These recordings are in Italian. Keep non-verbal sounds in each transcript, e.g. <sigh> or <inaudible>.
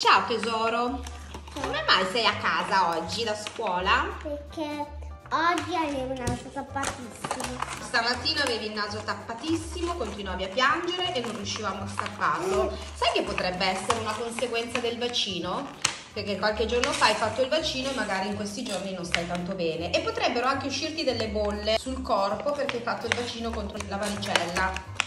Ciao tesoro, come mai sei a casa oggi da scuola? Perché oggi avevo il naso tappatissimo. Stamattina avevi il naso tappatissimo, continuavi a piangere e non riuscivamo a stapparlo. Sai che potrebbe essere una conseguenza del vaccino? Perché qualche giorno fa hai fatto il vaccino e magari in questi giorni non stai tanto bene. E potrebbero anche uscirti delle bolle sul corpo perché hai fatto il vaccino contro la varicella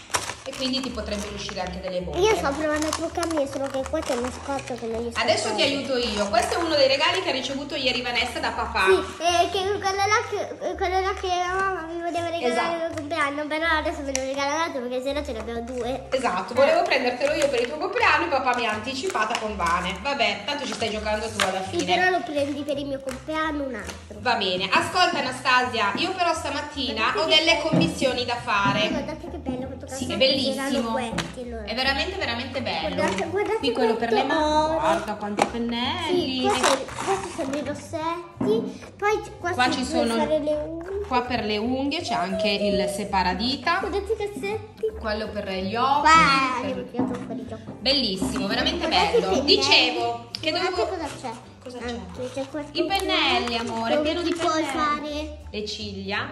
e quindi ti potrebbero uscire anche delle bolle. Io sto provando a truccarmi, solo che qua c'è uno scotto che non gli sta Adesso ti aiuto io. Questo è uno dei regali che ha ricevuto ieri Vanessa da papà. Sì, eh, che quello là che, quello là che la mamma mi voleva regalare Esatto. il mio compleanno, però adesso me lo regala l'altro perché sennò ce ne abbiamo due. Esatto, volevo prendertelo io per il tuo compleanno e papà mi ha anticipata con Vane. Vabbè, tanto ci stai giocando tu alla Sì, fine. però lo prendi per il mio compleanno un altro. Va bene, ascolta Anastasia, io però stamattina ho delle commissioni da fare. Guardate che bello questo Sì, è bellissimo. questi, allora. È veramente veramente bello. Guardate- guardate quello per le mani. Guarda quanti Sì, pennelli. questi, questi sono i rossetti, poi qua, ci sono- le unghie. Qua per le unghie c'è anche il separadita. Guardate i cassetti. Quello per gli occhi. Qua, per-. Bellissimo, veramente Guardate bello. Dicevo che Guardate dovevo. cosa c'è. Cosa c'è? I pennelli, amore, pieno di pennelli. fare. Le ciglia.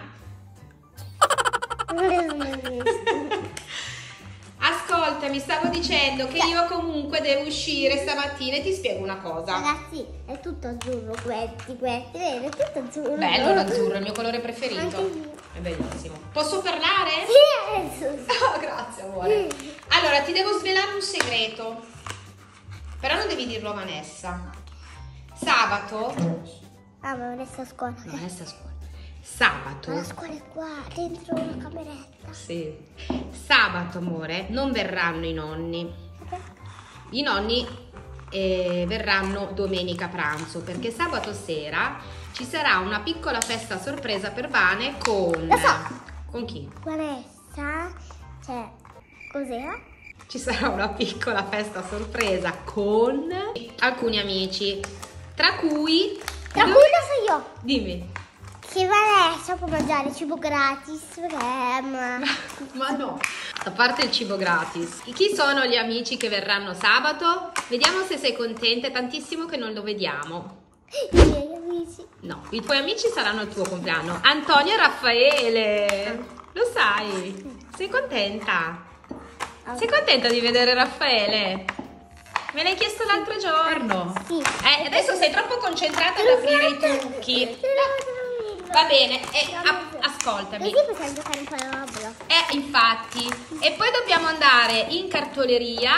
Ascolta, mi stavo dicendo che io comunque devo uscire stamattina e ti spiego una cosa. Ragazzi, è tutto azzurro questi, questi, vedi? È tutto azzurro. Bello l'azzurro, è il mio colore preferito. È bellissimo. Posso parlare? Sì. Oh, grazie amore. Allora, ti devo svelare un segreto. Però non devi dirlo a Vanessa. Sabato. Ah, ma adesso a scuola. Vanessa a scuola. Sabato. La scuola è qua, dentro una cameretta. Sì. Sabato, amore, non verranno i nonni. I nonni eh, verranno domenica pranzo perché sabato sera ci sarà una piccola festa sorpresa per Vane con... Lo so. Con chi? Vanessa, cioè, cos'era? Ci sarà una piccola festa sorpresa con alcuni amici, tra cui... Tra cui lo so io. Dimmi. Che Vanessa può mangiare cibo gratis ma... <laughs> Ma no. A parte il cibo gratis. Chi sono gli amici che verranno sabato? Vediamo se sei contenta, è tantissimo che non lo vediamo. i miei amici. No, i tuoi amici saranno il tuo compleanno. Antonio e Raffaele. Lo sai? Sei contenta? Sei contenta di vedere Raffaele? Me l'hai chiesto l'altro giorno. Sì. Eh, adesso sei troppo concentrata ad aprire i trucchi. Va bene, e a- ascoltami. Così possiamo giocare un po' a Roblox. Eh, infatti. E poi dobbiamo andare in cartoleria.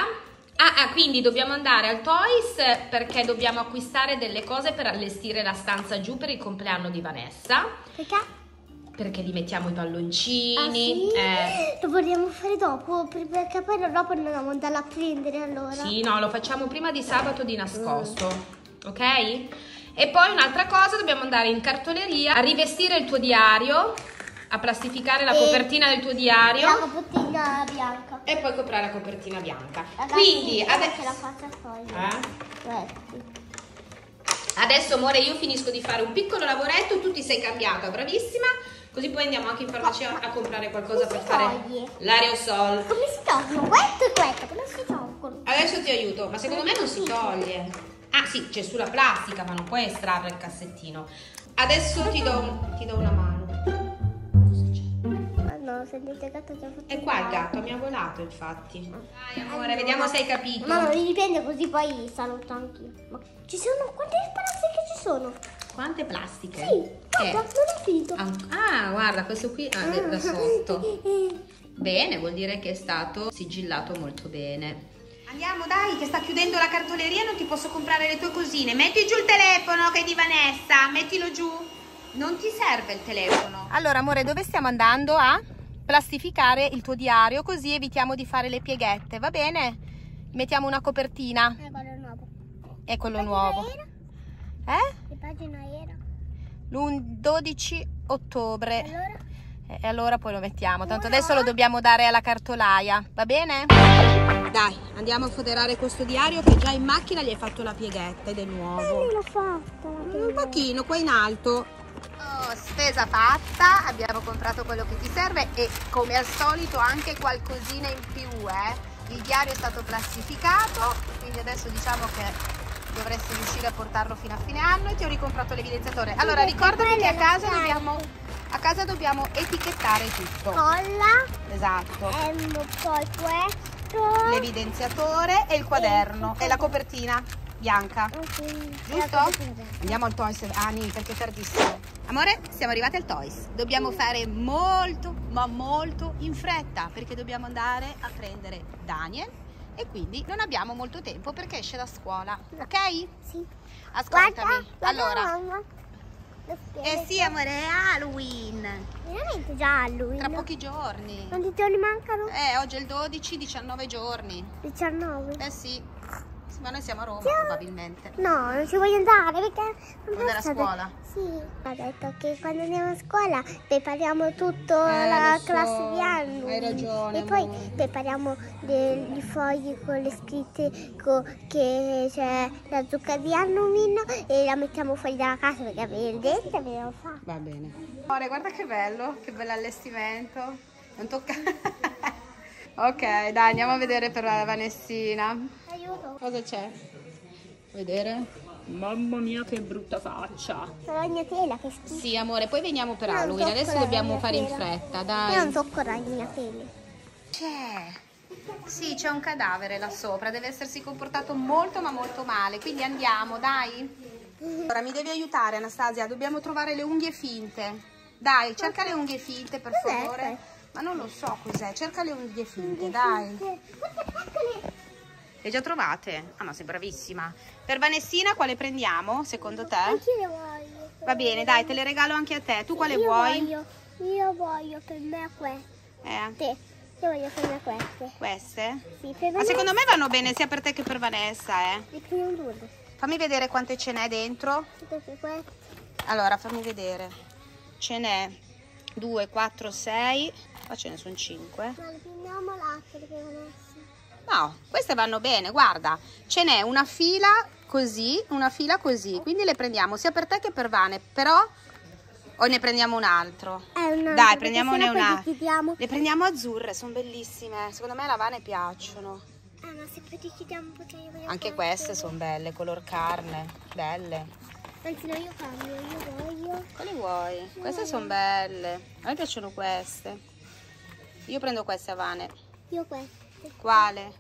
Ah, ah, quindi dobbiamo andare al Toys perché dobbiamo acquistare delle cose per allestire la stanza giù per il compleanno di Vanessa. Perché? Perché li mettiamo i Ah, palloncini. sì? eh, Lo vogliamo fare dopo, perché poi dopo non dobbiamo andarla a prendere allora. sì, no, lo facciamo prima di sabato di nascosto. Ok? E poi un'altra cosa, dobbiamo andare in cartoleria a rivestire il tuo diario, a plastificare la E- copertina del tuo diario. la copertina bianca. E poi comprare la copertina bianca. Ragazzi, Quindi adesso. ce la faccio poi. Eh? Adesso, amore, io finisco di fare un piccolo lavoretto. Tu ti sei cambiata, bravissima. Così poi andiamo anche in farmacia a comprare qualcosa per fare toglie? l'aerosol. Come si tolgono? Questo e questo, come si tolgono? Adesso ti aiuto, ma secondo me non si toglie. Ah, sì, c'è sulla plastica, ma non puoi estrarre il cassettino. Adesso ti do, ti do una mano. Cosa c'è? Ah no, sentite il gatto che ha fatto È qua il gatto, mi ha volato infatti. Dai, amore, vediamo se hai capito. Ma non mi dipende così poi saluto anch'io. Ma ci sono quante plastiche ci sono? Quante plastiche? Sì, Eh. guarda, non è finito. Ah, guarda, questo qui ah, da sotto. <laughs> Bene, vuol dire che è stato sigillato molto bene. Andiamo, dai, che sta chiudendo la cartoleria, non ti posso comprare le tue cosine. Metti giù il telefono che è di Vanessa, mettilo giù. Non ti serve il telefono. Allora, amore, dove stiamo andando a plastificare il tuo diario così evitiamo di fare le pieghette, va bene? Mettiamo una copertina, Eh, quello è nuovo. è quello Che nuovo. pagina era? Eh? Che pagina era? L'12 ottobre. Allora? E allora poi lo mettiamo. Tanto adesso lo dobbiamo dare alla cartolaia, va bene? Dai, andiamo a foderare questo diario che già in macchina gli hai fatto la pieghetta ed è nuovo. l'ho fatta. Un pochino, qua in alto. Oh, spesa fatta, abbiamo comprato quello che ti serve e come al solito anche qualcosina in più, eh. Il diario è stato plastificato quindi adesso diciamo che dovresti riuscire a portarlo fino a fine anno e ti ho ricomprato l'evidenziatore. Allora ricordati che a casa dobbiamo, a casa dobbiamo etichettare tutto. Colla. Esatto. E poi questo. L'evidenziatore e il quaderno e la copertina bianca. Giusto? Andiamo al Toys, Ani, perché è tardissimo. Amore, siamo arrivati al Toys. Dobbiamo fare molto, ma molto in fretta, perché dobbiamo andare a prendere Daniel e quindi non abbiamo molto tempo perché esce da scuola, ok? Sì. Ascoltami. Allora, eh sì, amore, è Halloween. Veramente già lui. Tra pochi giorni. Quanti giorni mancano? Eh, oggi è il 12, 19 giorni. 19. Eh sì. Ma noi siamo a Roma probabilmente. No, non ci voglio andare perché... non Andare a scuola? Sì. Ha detto che quando andiamo a scuola prepariamo tutto Eh, la so, classe di anno. hai ragione, E poi amore. prepariamo degli fogli con le scritte co- che c'è la zucca di Halloween e la mettiamo fuori dalla casa perché vedete abbiamo fatto. Va bene. Amore, guarda che bello, che bell'allestimento. Non tocca. <laughs> ok, dai, andiamo a vedere per la Vanessina. Aiuto. Cosa c'è? Vedere? Mamma mia, che brutta faccia. La ragnatela che schifo. Sì, amore, poi veniamo per Io Halloween. Adesso la dobbiamo fare in fretta, Io dai. non tocco ragnatele. C'è. Sì, c'è un cadavere là sopra, deve essersi comportato molto ma molto male, quindi andiamo, dai. Ora mi devi aiutare Anastasia, dobbiamo trovare le unghie finte. Dai, cerca le unghie finte per favore. Ma non lo so cos'è, cerca le unghie finte, dai. Le già trovate? Ah, ma sei bravissima. Per Vanessina quale prendiamo, secondo te? Anch'io le voglio. Va bene, dai, te le regalo anche a te. Tu quale io vuoi? Voglio, io voglio per me queste. Eh, Io voglio per me queste. queste? Sì, per Ma me. secondo me vanno bene sia per te che per Vanessa, eh. Le prendiamo due. Fammi vedere quante ce n'è dentro. Allora, fammi vedere. Ce n'è 2, 4, 6. Qua ce ne sono 5. Ma le prendiamo devono essere. No, queste vanno bene, guarda. Ce n'è una fila così, una fila così. Quindi le prendiamo sia per te che per Vane. Però o ne prendiamo un altro? È un altro, Dai, prendiamone una. Le prendiamo azzurre, sono bellissime. Secondo me a Vane piacciono. Ah, ma se poi perché io voglio Anche queste sono belle, color carne. Belle. Anzi, no, io cambio. Io voglio. Quali vuoi? Queste sono belle. A me piacciono queste. Io prendo queste a Vane. Io queste. Quale?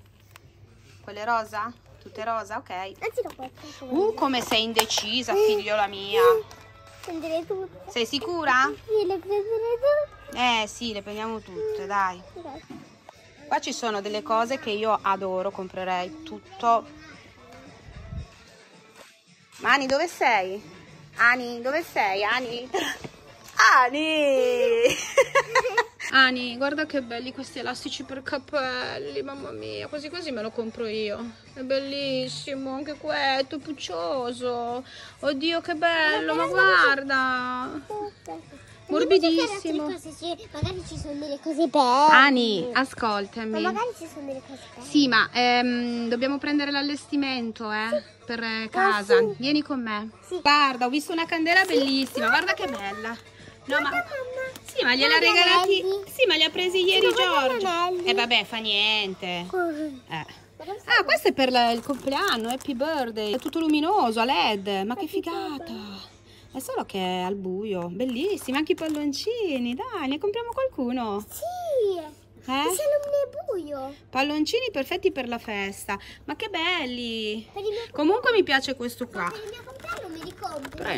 Quelle rosa? Tutte rosa? Ok. Anzi, no, queste. Uh, come sei indecisa, figliola mia. Prendere tutte. Sei sicura? Io le prenderei tutte. Eh sì, le prendiamo tutte, dai. Qua ci sono delle cose che io adoro, comprerei tutto. Mani, dove sei? Ani, dove sei? Ani? <laughs> Ani! <laughs> Ani, guarda che belli questi elastici per capelli, mamma mia, quasi quasi me lo compro io. È bellissimo, anche questo, è puccioso. Oddio, che bello, ma guarda. Morbidissimo. Magari ci sono delle cose belle. Ani, Ma ascoltami. magari ci sono delle cose belle. Sì, ma ehm, dobbiamo prendere l'allestimento, eh, per eh, casa. sì. Vieni con me. Sì. Guarda, ho visto una candela bellissima, guarda che bella. No, ma. Sì, ma gliel'ha Guarda gli regalati. Sì, ma li ha presi ieri Giorgio. E vabbè, fa niente. Eh. Ma Ah, questo è per la- il compleanno, happy birthday. È tutto luminoso, a LED. Ma che figata. È solo che è al buio. Bellissimi, anche i palloncini. Dai, ne compriamo qualcuno. Sì. Eh? Si illumina buio. Palloncini perfetti per la festa. Ma che belli! Comunque mi piace questo qua. per il mio compleanno mi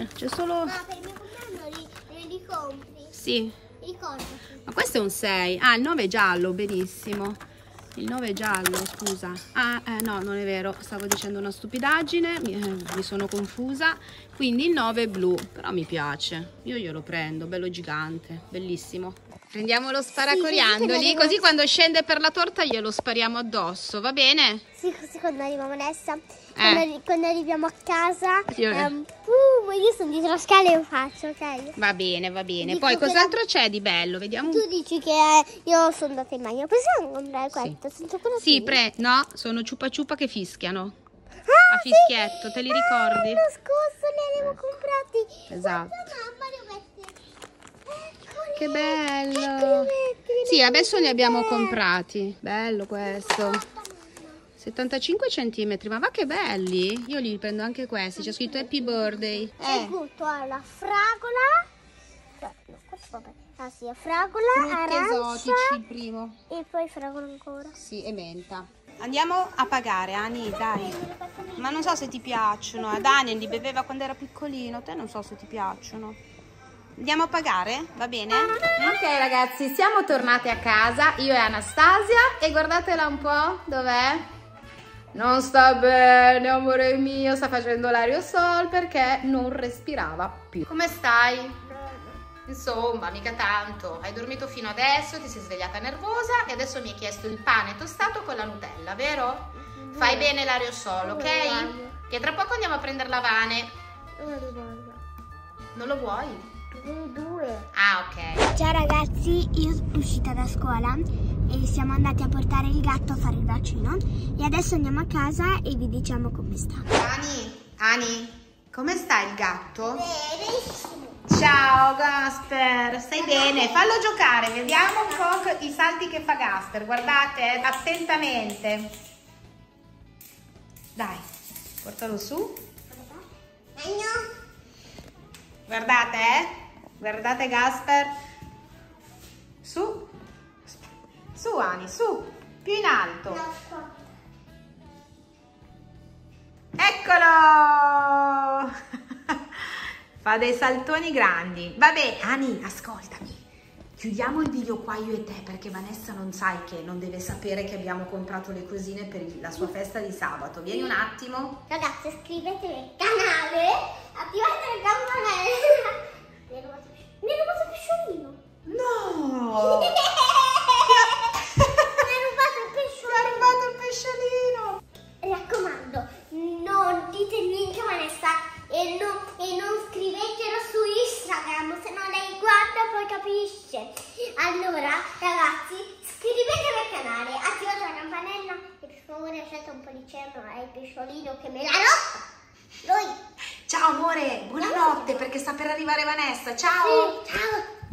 eh, c'è solo... Ma per il mio compleanno li, li ricompri. Sì, Ricordati. ma questo è un 6. Ah, il 9 è giallo, benissimo. Il 9 è giallo, scusa. Ah, eh, no, non è vero. Stavo dicendo una stupidaggine, mi, eh, mi sono confusa. Quindi il 9 è blu, però mi piace. Io glielo prendo, bello gigante, bellissimo. Prendiamo lo sparacoriandoli, Sì, così quando scende per la torta glielo spariamo addosso, va bene? Sì, così quando arriviamo adesso. Quando, Eh. arri- quando arriviamo a casa. Io- ehm, io sono dietro la scala e lo faccio, ok? Va bene, va bene. Dico Poi cos'altro c'è di bello? Vediamo. Tu dici che eh, io sono andata in bagno. Possiamo comprare Sì. questo? Quello Sì, pre... No, sono ciupa ciupa che fischiano. Ah, a fischietto, te li ricordi? Ah, l'anno scorso li avevo comprati. Esatto. Guarda. Eccoli. Che bello. Li Sì, adesso li abbiamo comprati. Bello questo. 75 centimetri, ma va che belli! Io li prendo anche questi, c'è scritto Happy Birthday. Eh. Il gusto alla fragola. Ah sì, fragola, Frutti arancia, esotici il primo. E poi fragola ancora. Sì, e menta. Andiamo a pagare, Ani, dai. Ma non so se ti piacciono. Daniel li beveva quando era piccolino, te non so se ti piacciono. Andiamo a pagare? Va bene? Ok ragazzi, siamo tornate a casa, io e Anastasia, e guardatela un po', dov'è? Non sta bene, amore mio, sta facendo l'aerosol perché non respirava più. Come stai? Insomma, mica tanto. Hai dormito fino adesso, ti sei svegliata nervosa e adesso mi hai chiesto il pane tostato con la Nutella, vero? Fai bene l'aerosol, ok? Che tra poco andiamo a prendere la Vane. Non lo vuoi? Due. Ah, ok. Ciao ragazzi, io sono uscita da scuola e siamo andati a portare il gatto a fare il vaccino e adesso andiamo a casa e vi diciamo come sta. Ani, Ani, come sta il gatto? Benissimo. Ciao Gasper, stai bene? Fallo giocare, vediamo un po' i salti che fa Gasper. Guardate eh, attentamente. Dai, portalo su. Guardate, eh? Guardate Gasper. Su. Su Ani, su. Più in alto. Eccolo! <laughs> Fa dei saltoni grandi. Vabbè, Ani, ascoltami. Chiudiamo il video qua io e te perché Vanessa non sai che non deve sapere che abbiamo comprato le cosine per la sua festa di sabato. Vieni un attimo. Ragazzi, iscrivetevi al canale, attivate la campanella. <laughs> Mi hai rubato il pisciolino. No! <laughs> sta per arrivare Vanessa. Ciao! Sì, ciao!